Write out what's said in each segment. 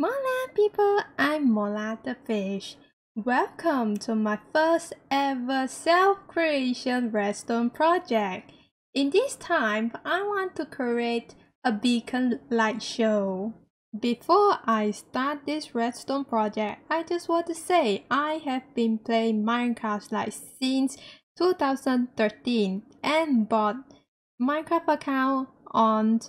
Mola people, I'm Mola the fish. Welcome to my first ever self-creation redstone project. In this time, I want to create a beacon light show. Before I start this redstone project, I just want to say I have been playing Minecraft like since 2013 and bought Minecraft account on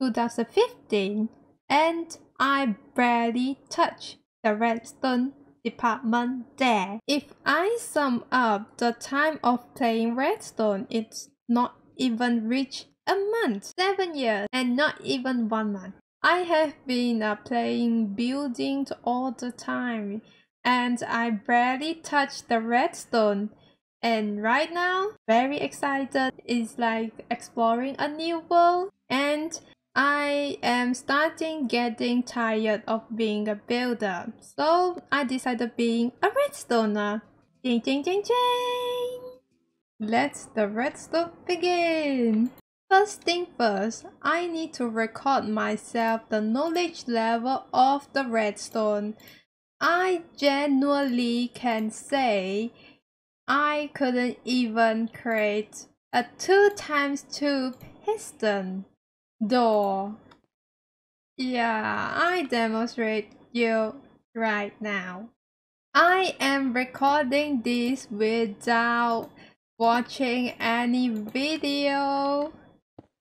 2015 and I barely touch the redstone department there. If I sum up the time of playing redstone, it's not even reached a month, 7 years, and not even 1 month. I have been uh, playing building all the time and I barely touch the redstone. And right now, very excited. It's like exploring a new world and I am starting getting tired of being a builder, so I decided being a redstoner. Ding ding ding ding! Let's the redstone begin! First thing first, I need to record myself the knowledge level of the redstone. I genuinely can say I couldn't even create a 2 times 2 piston door. Yeah, I demonstrate you right now. I am recording this without watching any video.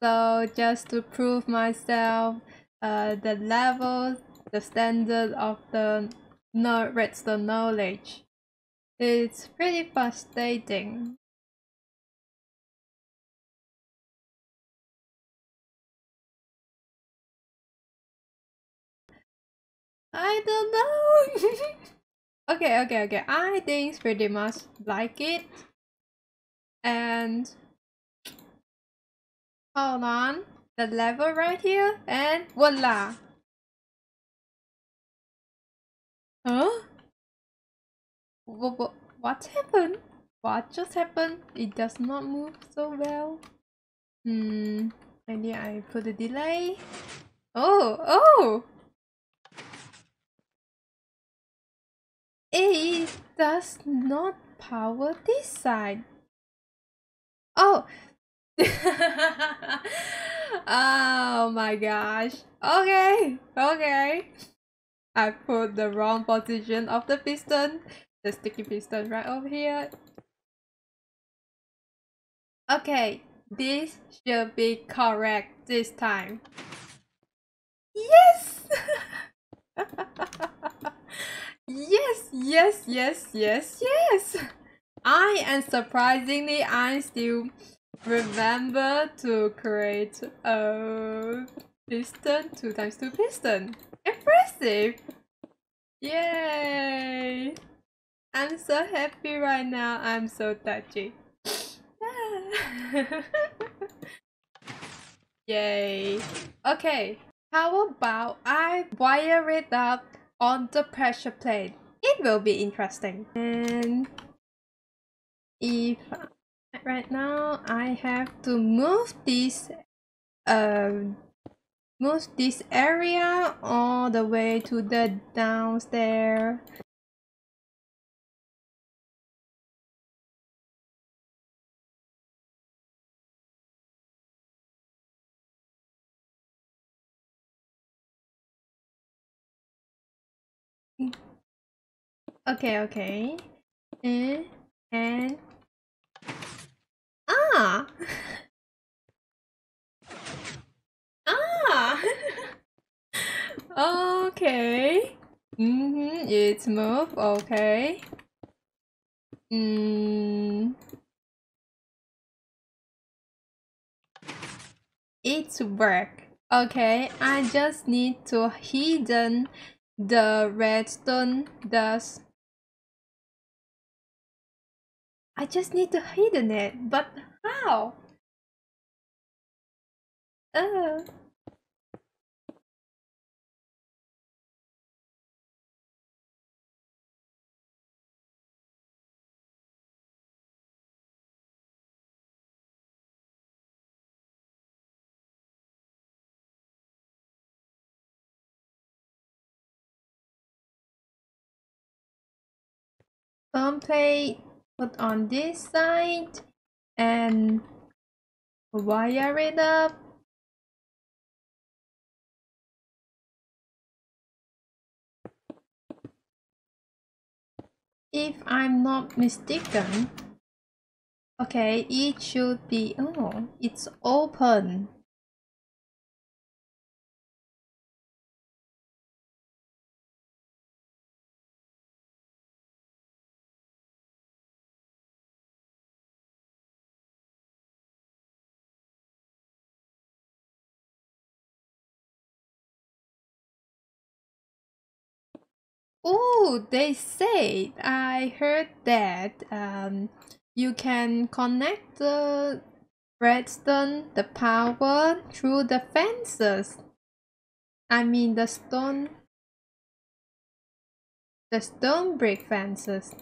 So just to prove myself, uh, the level, the standard of the redstone knowledge. It's pretty frustrating. I don't know. okay, okay, okay. I think pretty much like it. And hold on, the level right here, and voila. Huh? What, what, what happened? What just happened? It does not move so well. Hmm, maybe I put a delay. Oh, oh! It does not power this side. Oh! oh my gosh. Okay, okay. I put the wrong position of the piston. The sticky piston right over here. Okay, this should be correct this time. Yes! Yes, yes, yes, yes, yes. I and surprisingly, I still remember to create a piston, two times two piston. Impressive! Yay! I'm so happy right now. I'm so touchy. Yay! Okay, how about I wire it up on the pressure plate. It will be interesting. And if right now I have to move this um move this area all the way to the downstairs Okay, okay. And, and ah ah okay. Mm-hmm. It's move. Okay. Mm. It's work. Okay, I just need to hidden the redstone dust. I just need to hidden it, but how? Uh. Um, play put on this side and wire it up. If I'm not mistaken okay it should be oh it's open Oh, they say I heard that um, you can connect the redstone, the power through the fences. I mean the stone, the stone brick fences.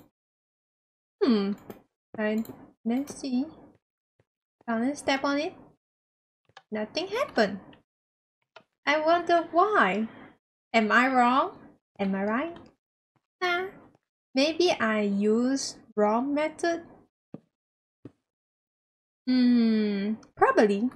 Hmm. And let's see. Can I step on it? Nothing happened. I wonder why. Am I wrong? Am I right? Nah, maybe I use wrong method. Hmm, probably.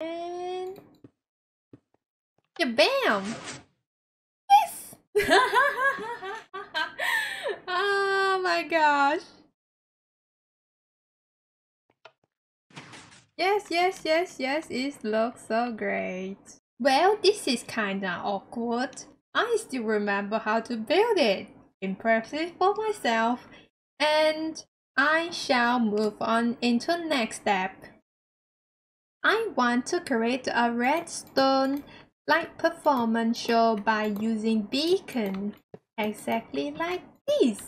And yeah, bam! Yes! oh my gosh. Yes, yes, yes, yes, it looks so great. Well, this is kinda awkward. I still remember how to build it. Impressive for myself. And I shall move on into next step. I want to create a redstone light performance show by using beacon. Exactly like this.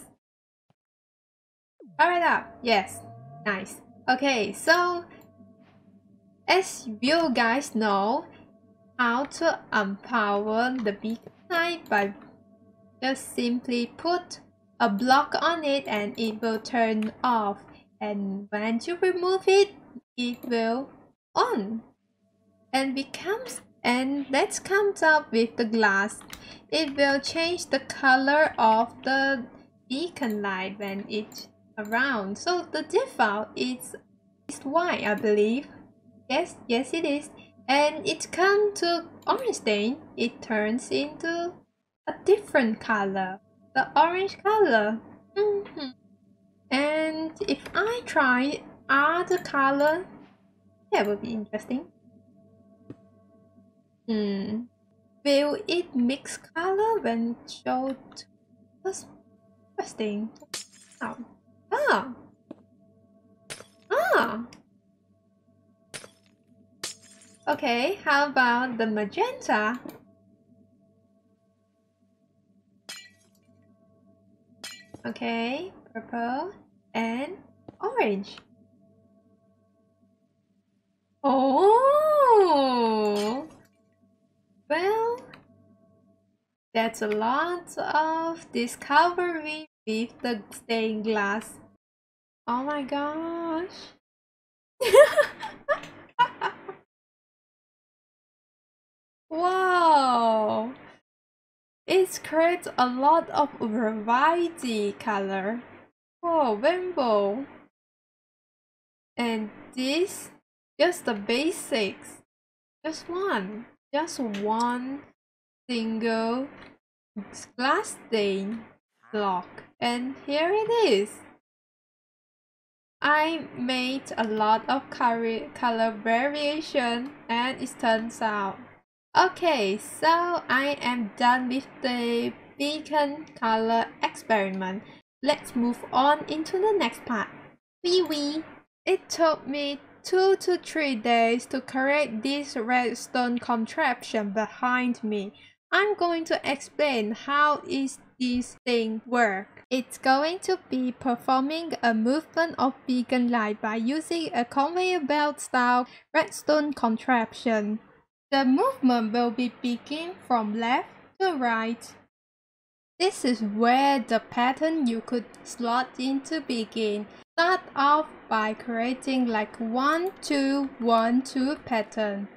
Alright up, yes, nice. Okay, so as you guys know how to empower the beacon light by just simply put a block on it and it will turn off. And when you remove it it will on and becomes and that comes up with the glass. It will change the color of the beacon light when it's around. So the default is, is white I believe Yes, yes it is. And it comes to orange stain, it turns into a different color. The orange color. Mm -hmm. And if I try other color, that would be interesting. Hmm. Will it mix color when showed? That's interesting. Oh. Ah. Ah. Okay, how about the magenta? Okay, purple and orange. Oh! Well, that's a lot of discovery with the stained glass. Oh my gosh. It creates a lot of variety color. Oh, rainbow. And this, just the basics. Just one. Just one single glass stain block. And here it is. I made a lot of color, color variation and it turns out Okay, so I am done with the beacon color experiment. Let's move on into the next part. Wee wee! It took me two to three days to create this redstone contraption behind me. I'm going to explain how is this thing work. It's going to be performing a movement of beacon light by using a conveyor belt style redstone contraption. The movement will be begin from left to right. This is where the pattern you could slot in to begin. Start off by creating like 1, 2, 1, 2 pattern.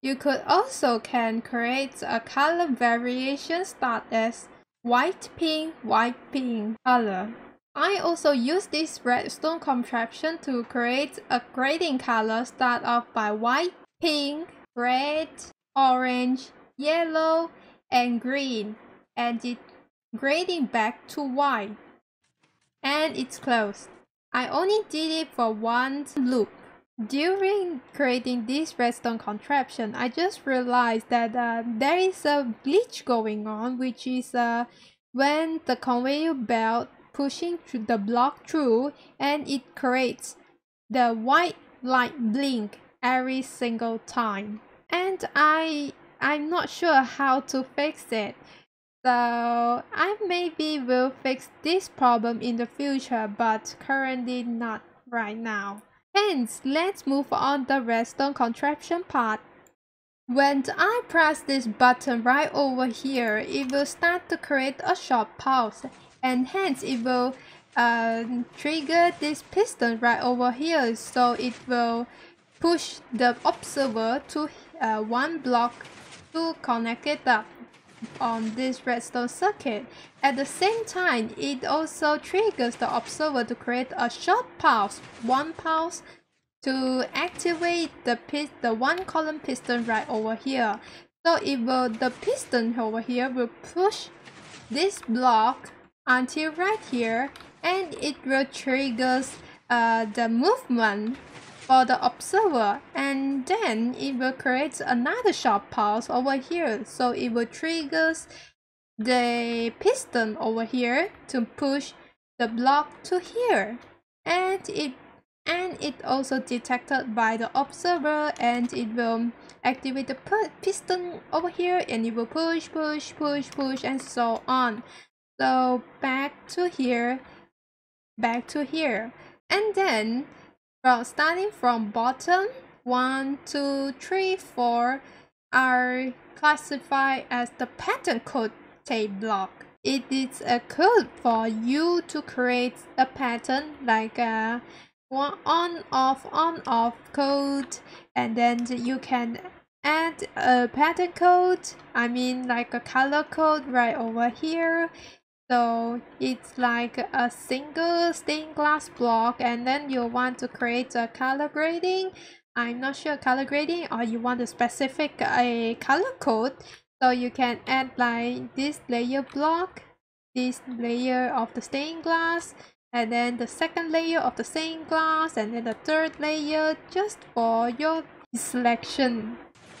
You could also can create a color variation start as white pink, white pink color. I also use this redstone contraption to create a grading color start off by white, pink, red, orange, yellow, and green and it grading back to white. And it's closed. I only did it for one loop. During creating this redstone contraption, I just realized that uh, there is a glitch going on, which is uh, when the conveyor belt pushing the block through and it creates the white light blink every single time. And I I'm not sure how to fix it. So I maybe will fix this problem in the future, but currently not right now. Hence, let's move on the redstone contraption part. When I press this button right over here, it will start to create a short pulse and hence it will uh, trigger this piston right over here so it will push the observer to uh, one block to connect it up on this redstone circuit. At the same time, it also triggers the observer to create a short pulse, one pulse, to activate the pis the one column piston right over here. So it will the piston over here will push this block until right here and it will triggers uh, the movement for the observer and then it will create another short pulse over here. So it will triggers the piston over here to push the block to here and it and it also detected by the observer and it will activate the piston over here and it will push push push push and so on so back to here. Back to here. And then well, starting from bottom, one, two, three, four are classified as the pattern code tape block. It is a code for you to create a pattern like a one on off on off code. And then you can add a pattern code. I mean like a color code right over here so it's like a single stained glass block and then you want to create a color grading. I'm not sure color grading or you want a specific a color code. So you can add like this layer block, this layer of the stained glass, and then the second layer of the stained glass, and then the third layer just for your selection.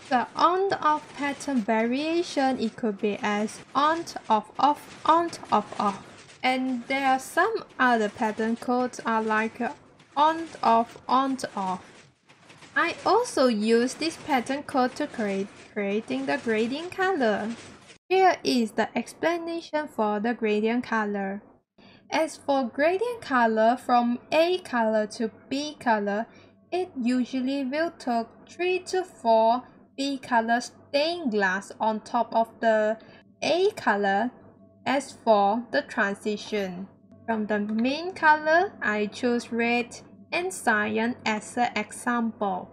The on-off pattern variation, it could be as on, off, off, on, off, off. And there are some other pattern codes are like on, off, on, off. I also use this pattern code to create creating the gradient color. Here is the explanation for the gradient color. As for gradient color from A color to B color, it usually will take 3 to 4 B color stained glass on top of the A color as for the transition. From the main color, I choose red and cyan as an example.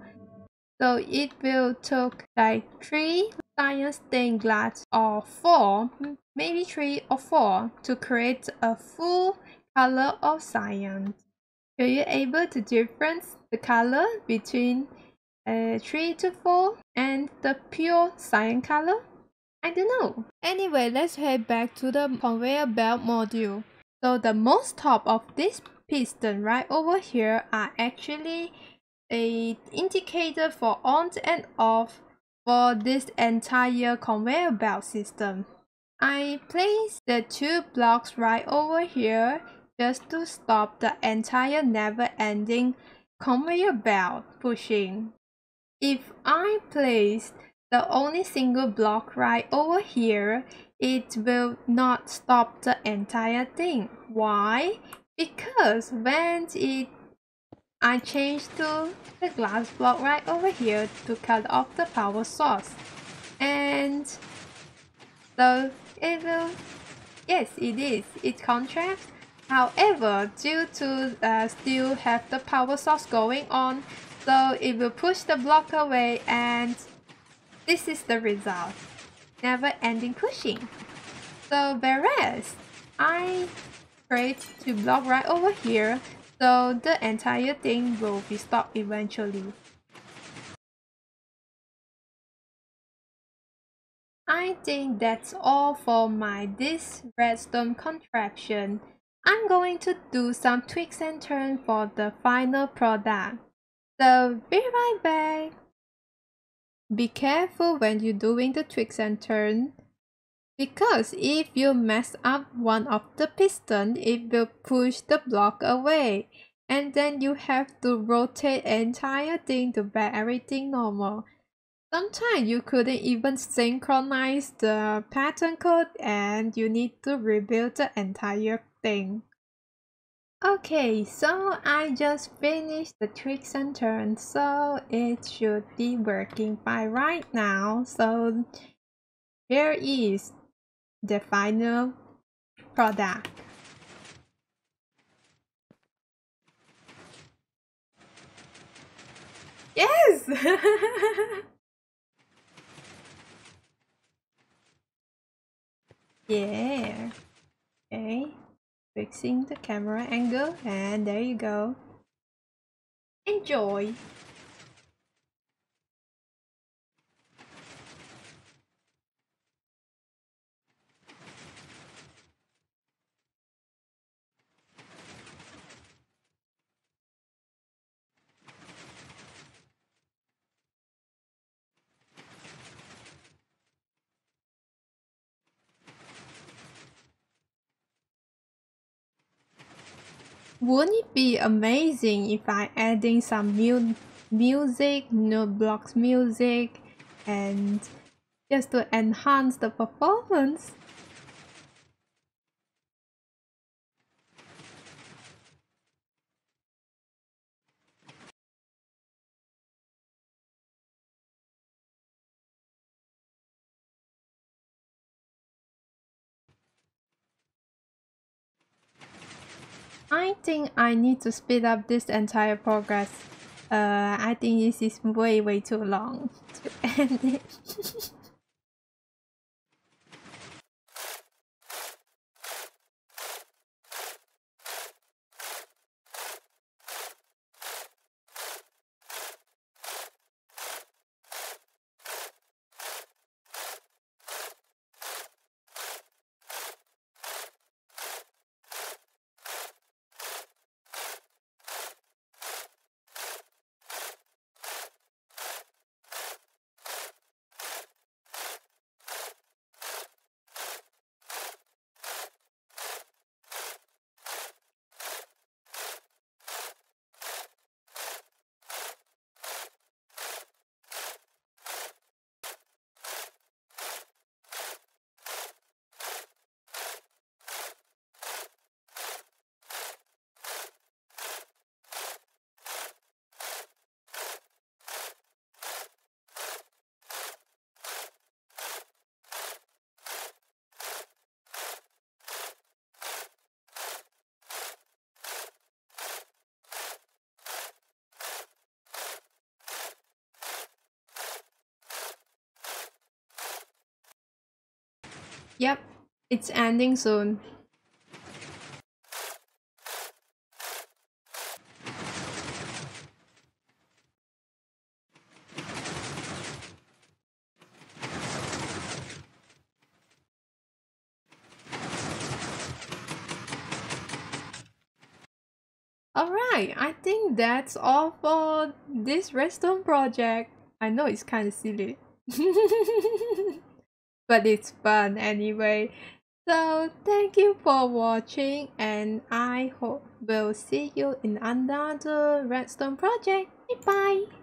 So it will take like 3 cyan stained glass or 4, maybe 3 or 4 to create a full color of cyan. Are you able to difference the color between uh, 3 to 4 and the pure cyan color? I don't know. Anyway, let's head back to the conveyor belt module. So the most top of this piston right over here are actually a indicator for on and off for this entire conveyor belt system. I place the two blocks right over here just to stop the entire never-ending conveyor belt pushing. If I place the only single block right over here, it will not stop the entire thing. Why? Because when it I change to the glass block right over here to cut off the power source. and so it will yes it is it contracts however due to uh, still have the power source going on so it will push the block away and this is the result never ending pushing so whereas I create to block right over here so the entire thing will be stopped eventually I think that's all for my this redstone contraption. I'm going to do some tweaks and turns for the final product. So be right back. Be careful when you're doing the tweaks and turns because if you mess up one of the piston, it will push the block away and then you have to rotate entire thing to make everything normal. Sometimes you couldn't even synchronize the pattern code and you need to rebuild the entire thing. Okay, so I just finished the tweaks and turns, so it should be working by right now. So here is the final product. Yes! Yeah. Okay. Fixing the camera angle and there you go. Enjoy. Wouldn't it be amazing if I adding some mu music, note blocks music, and just to enhance the performance? I think I need to speed up this entire progress. Uh, I think this is way way too long to end it. Yep, it's ending soon. Alright, I think that's all for this redstone project. I know it's kind of silly. but it's fun anyway. So thank you for watching and I hope we'll see you in another redstone project. Bye bye!